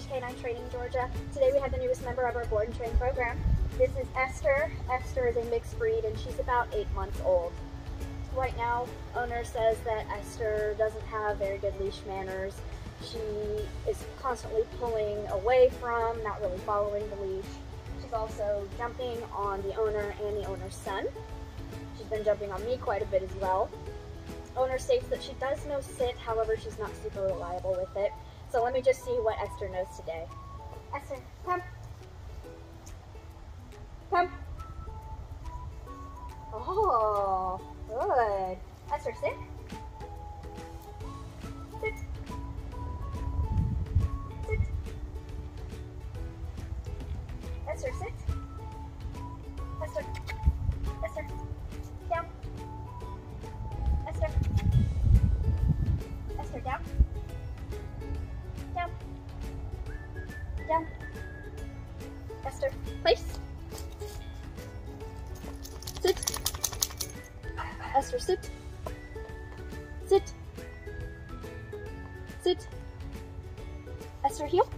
Leash Canine Training Georgia. Today we have the newest member of our board and train program. This is Ester. Ester is a mixed breed and she's about eight months old. Right now, owner says that Ester doesn't have very good leash manners. She is constantly pulling away from, not really following the leash. She's also jumping on the owner and the owner's son. She's been jumping on me quite a bit as well. Owner states that she does know sit, however, she's not super reliable with it. So let me just see what Ester knows today. Ester, come. Come. Oh, good. Ester, sit. Ester, sit. Sit. Sit. Ester. Heel.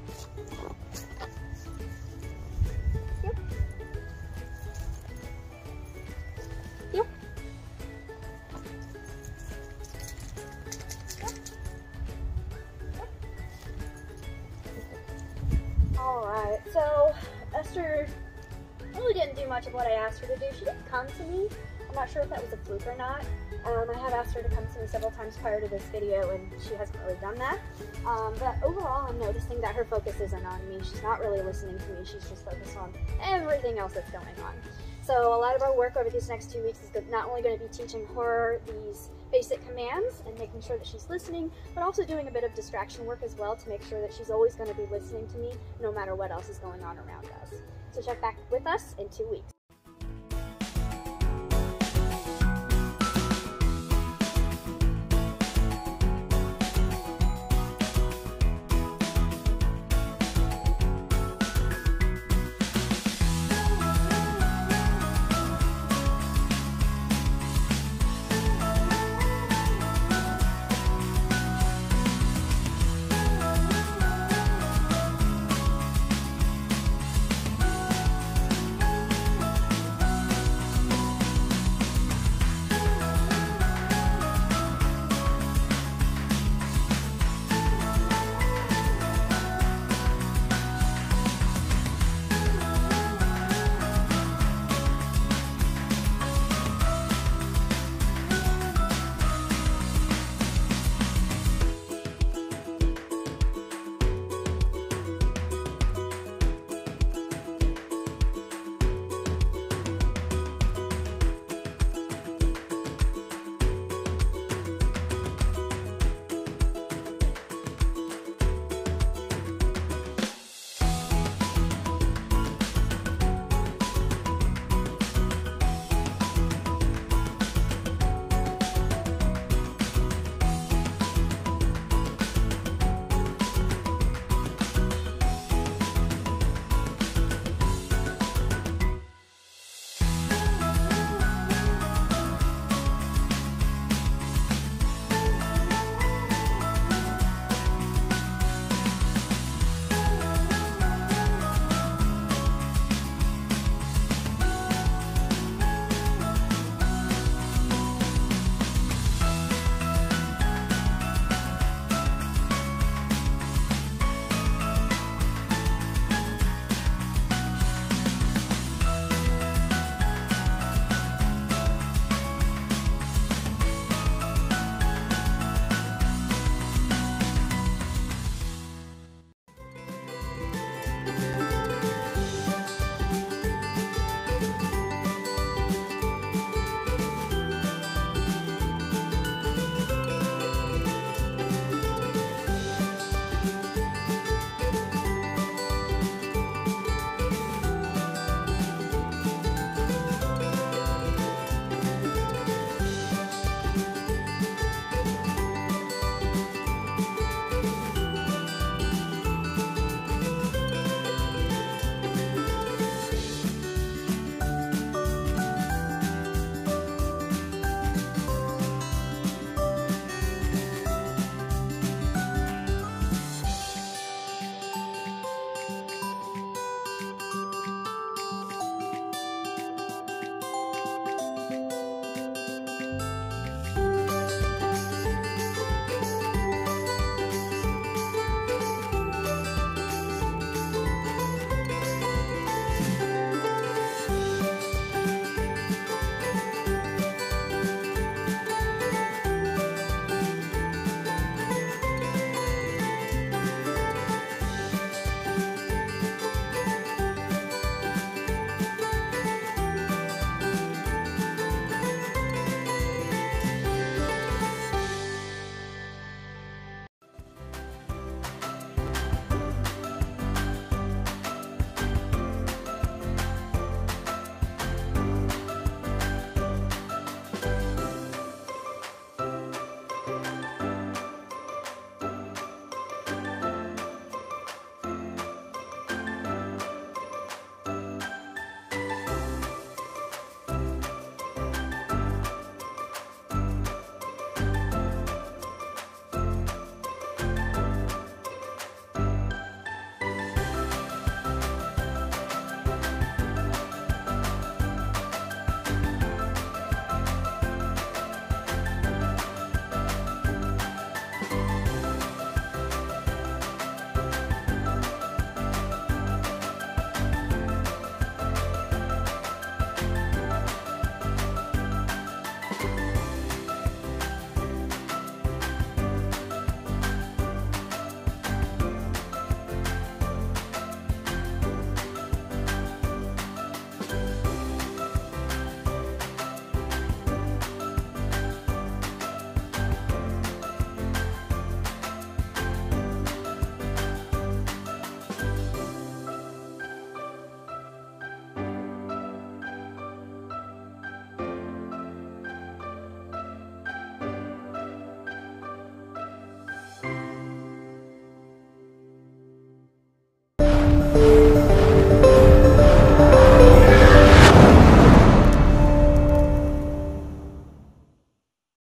Alright, so Ester really didn't do much of what I asked her to do. She didn't come to me. I'm not sure if that was a fluke or not. Um, I have asked her to come to me several times prior to this video and she hasn't really done that. Um, but overall, I'm noticing that her focus isn't on me. She's not really listening to me. She's just focused on everything else that's going on. So a lot of our work over these next two weeks is not only going to be teaching her these basic commands and making sure that she's listening, but also doing a bit of distraction work as well to make sure that she's always going to be listening to me no matter what else is going on around us. So check back with us in two weeks.